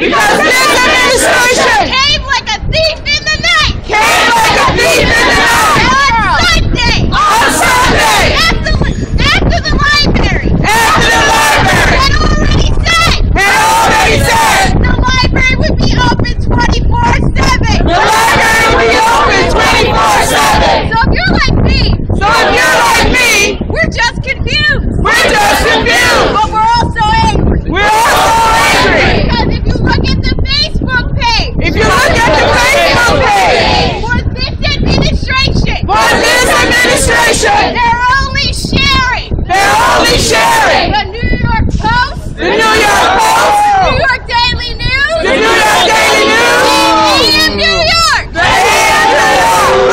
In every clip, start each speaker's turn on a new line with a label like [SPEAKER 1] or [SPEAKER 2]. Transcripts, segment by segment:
[SPEAKER 1] Because this administration
[SPEAKER 2] came like a thief in the night.
[SPEAKER 1] came like a thief in the night.
[SPEAKER 2] On Sunday.
[SPEAKER 1] On Sunday.
[SPEAKER 2] After, after the library.
[SPEAKER 1] After the library
[SPEAKER 2] Had already said.
[SPEAKER 1] had already said
[SPEAKER 2] The library would be open 24-7.
[SPEAKER 1] the library will be open 24/7.
[SPEAKER 2] So if you're like me,
[SPEAKER 1] So if you're like me,
[SPEAKER 2] we're just confused.
[SPEAKER 1] we're just confused.
[SPEAKER 2] But we're also angry.
[SPEAKER 1] We're all angry.
[SPEAKER 2] Because if you look at the Facebook page.
[SPEAKER 1] If you look at the Facebook page
[SPEAKER 2] For this administration.
[SPEAKER 1] for this administration,
[SPEAKER 2] They're only sharing.
[SPEAKER 1] they're only sharing
[SPEAKER 2] The New York Post.
[SPEAKER 1] the New York Post,
[SPEAKER 2] New York Daily News.
[SPEAKER 1] the New York Daily News,
[SPEAKER 2] And New York.
[SPEAKER 1] the AMU.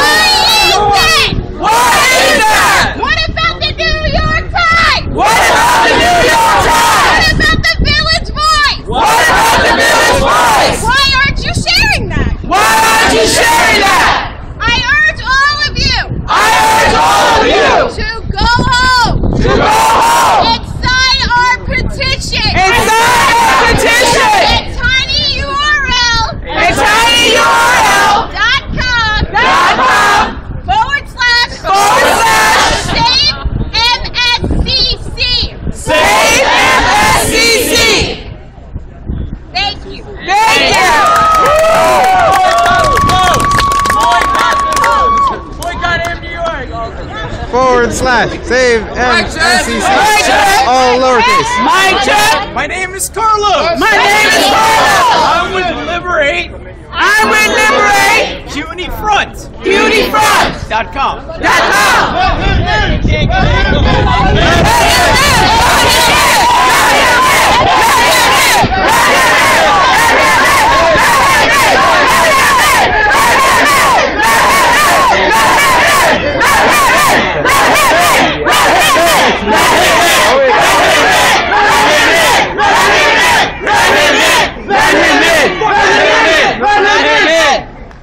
[SPEAKER 2] Why is that?
[SPEAKER 1] What is that?
[SPEAKER 2] What about the New York Times?
[SPEAKER 1] What about the New York
[SPEAKER 2] What
[SPEAKER 1] Times?
[SPEAKER 2] about the Village Voice?
[SPEAKER 1] What about the Village Voice?
[SPEAKER 2] Why aren't you sharing that?
[SPEAKER 1] Why aren't you sharing that?
[SPEAKER 2] I urge all of you
[SPEAKER 1] I urge all of you
[SPEAKER 2] to go home
[SPEAKER 1] to go home
[SPEAKER 2] and sign our petition.
[SPEAKER 1] and sign the petition
[SPEAKER 2] at tiny URL
[SPEAKER 1] at tinyurl.com
[SPEAKER 2] dot com forward slash
[SPEAKER 1] forward slash
[SPEAKER 2] save MSCC.
[SPEAKER 1] save MSCC.
[SPEAKER 2] Thank you.
[SPEAKER 1] Thank you.
[SPEAKER 3] Forward slash save MSCC. All lowercase.
[SPEAKER 1] My check.
[SPEAKER 4] My name is Carlos.
[SPEAKER 1] My name is Carlos.
[SPEAKER 4] I would liberate
[SPEAKER 1] I will liberate
[SPEAKER 4] CUNY Front.
[SPEAKER 1] beautyfront.com.
[SPEAKER 4] Dot com.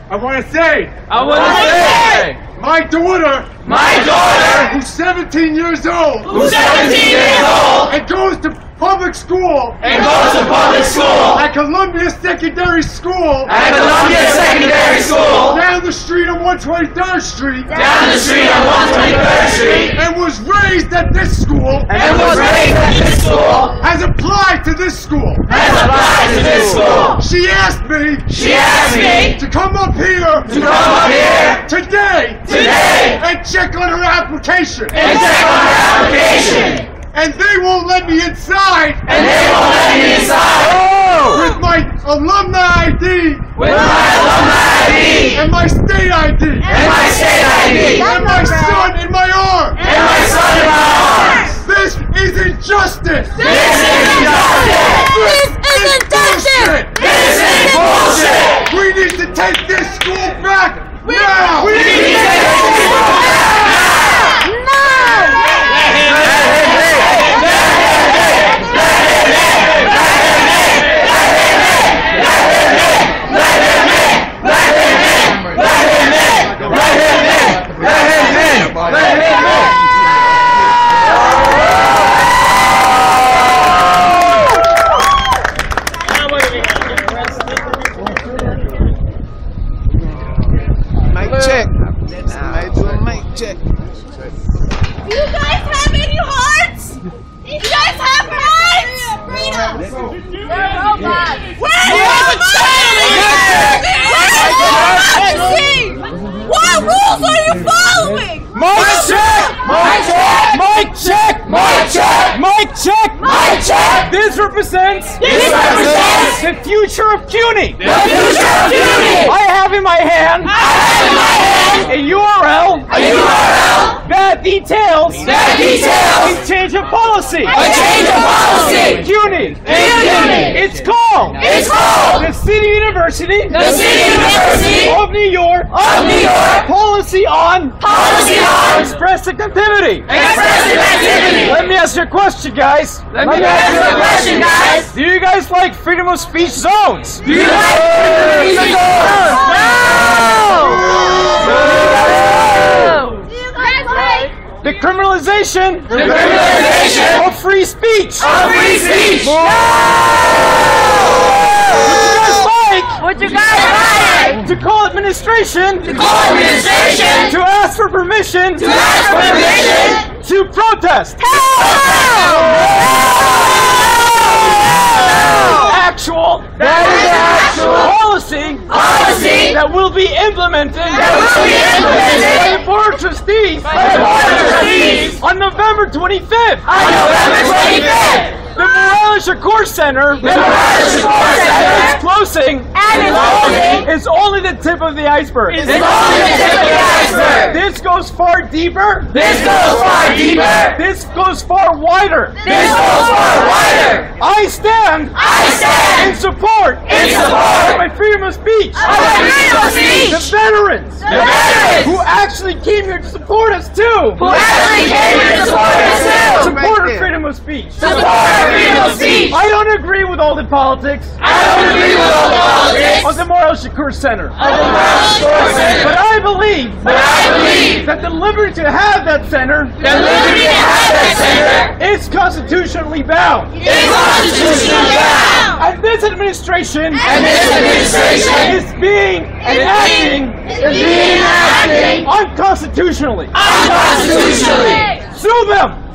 [SPEAKER 5] I want to say,
[SPEAKER 1] I want to say,
[SPEAKER 5] my daughter,
[SPEAKER 1] my daughter,
[SPEAKER 5] who's 17 years old,
[SPEAKER 1] who's 17 years old
[SPEAKER 5] and goes to public school.
[SPEAKER 1] and goes to public school.
[SPEAKER 5] At Columbia Secondary School.
[SPEAKER 1] At Columbia Secondary School.
[SPEAKER 5] Down the street on 123rd Street.
[SPEAKER 1] Down the street on 123rd Street
[SPEAKER 5] and was raised at this school
[SPEAKER 1] and was raised at this school
[SPEAKER 5] has applied to this school.
[SPEAKER 1] has applied to this school.
[SPEAKER 5] She asked me.
[SPEAKER 1] She asked me.
[SPEAKER 5] To come up here.
[SPEAKER 1] To come up here.
[SPEAKER 5] Today.
[SPEAKER 1] Today.
[SPEAKER 5] And check on her application.
[SPEAKER 1] and check on her application.
[SPEAKER 5] And they won't let me inside.
[SPEAKER 1] And they won't let me inside. Oh!
[SPEAKER 5] with my alumni ID
[SPEAKER 1] with my alumni ID
[SPEAKER 5] and my state ID
[SPEAKER 1] and my state ID
[SPEAKER 5] and my son in my arm.
[SPEAKER 1] and my son in my arms.
[SPEAKER 5] This is injustice.
[SPEAKER 1] This is injustice.
[SPEAKER 5] This isn't bullshit.
[SPEAKER 1] This is bullshit.
[SPEAKER 5] We need to take this school back now.
[SPEAKER 1] We need to take this school back
[SPEAKER 3] Mic check. I do a mic check.
[SPEAKER 2] Do you guys have any hearts? Do you guys have hearts? Freedom. We're robots. We're robots. What rules are you following?
[SPEAKER 4] Mic check. Mic check. Mic check.
[SPEAKER 1] Mic check.
[SPEAKER 4] Mic check.
[SPEAKER 1] Mic check.
[SPEAKER 4] This represents
[SPEAKER 1] This represents
[SPEAKER 4] the future of CUNY.
[SPEAKER 1] the future of CUNY.
[SPEAKER 4] I have in my hand
[SPEAKER 1] I have in my hand
[SPEAKER 4] a URL
[SPEAKER 1] a URL
[SPEAKER 4] that details
[SPEAKER 1] that details
[SPEAKER 4] a change of policy.
[SPEAKER 1] a change of policy.
[SPEAKER 4] CUNY.
[SPEAKER 1] CUNY.
[SPEAKER 4] It's called
[SPEAKER 1] It's called
[SPEAKER 4] the City University
[SPEAKER 1] the City University
[SPEAKER 4] of New York
[SPEAKER 1] of New York
[SPEAKER 4] Policy on
[SPEAKER 1] Policy on
[SPEAKER 4] Expressive Activity.
[SPEAKER 1] Expressive Activity.
[SPEAKER 4] Let me ask you a question, guys.
[SPEAKER 1] Let me ask you a question, guys.
[SPEAKER 4] Do you guys like freedom of speech zones?
[SPEAKER 1] Do you like freedom of speech?
[SPEAKER 2] Do you guys like
[SPEAKER 4] The criminalization criminalization
[SPEAKER 1] Criminalization
[SPEAKER 4] of free speech.
[SPEAKER 1] of free speech.
[SPEAKER 2] Would you guys like
[SPEAKER 4] To call administration.
[SPEAKER 1] Call administration.
[SPEAKER 4] To ask for permission.
[SPEAKER 1] To ask for permission.
[SPEAKER 4] To protest. Actual
[SPEAKER 1] that is actual
[SPEAKER 4] policy
[SPEAKER 1] policy
[SPEAKER 4] that will be implemented that
[SPEAKER 1] will be implemented
[SPEAKER 4] by the board of trustees
[SPEAKER 1] by the Board of Trustees
[SPEAKER 4] on November 25th.
[SPEAKER 1] on November 25th.
[SPEAKER 4] The Morales Shakur Center.
[SPEAKER 1] The Morales Shakur Center
[SPEAKER 4] closing
[SPEAKER 2] And it's
[SPEAKER 1] closing
[SPEAKER 4] is only the tip of the iceberg.
[SPEAKER 1] is only the tip of the iceberg.
[SPEAKER 4] This goes far deeper.
[SPEAKER 1] This goes far deeper.
[SPEAKER 4] This goes far wider.
[SPEAKER 1] This goes far wider.
[SPEAKER 4] I stand
[SPEAKER 1] I stand in
[SPEAKER 4] support
[SPEAKER 1] in support
[SPEAKER 4] of my freedom of speech.
[SPEAKER 1] of the freedom of
[SPEAKER 4] The veterans
[SPEAKER 1] The veterans
[SPEAKER 4] who actually came here to support us too.
[SPEAKER 1] who actually came here to support us too.
[SPEAKER 4] Support of freedom of speech.
[SPEAKER 1] Support our freedom of speech.
[SPEAKER 4] I don't agree all the politics
[SPEAKER 1] I don't all the politics
[SPEAKER 4] of the Morales Shakur Center.
[SPEAKER 1] of the Shakur Center.
[SPEAKER 4] But I believe
[SPEAKER 1] But I believe
[SPEAKER 4] that the liberty to have that center
[SPEAKER 1] the liberty to have that center
[SPEAKER 4] is constitutionally bound.
[SPEAKER 1] is constitutionally bound.
[SPEAKER 4] And this administration
[SPEAKER 1] And this administration
[SPEAKER 4] is being enacting
[SPEAKER 1] is being enacting
[SPEAKER 4] unconstitutionally.
[SPEAKER 1] unconstitutionally.
[SPEAKER 4] Sue them!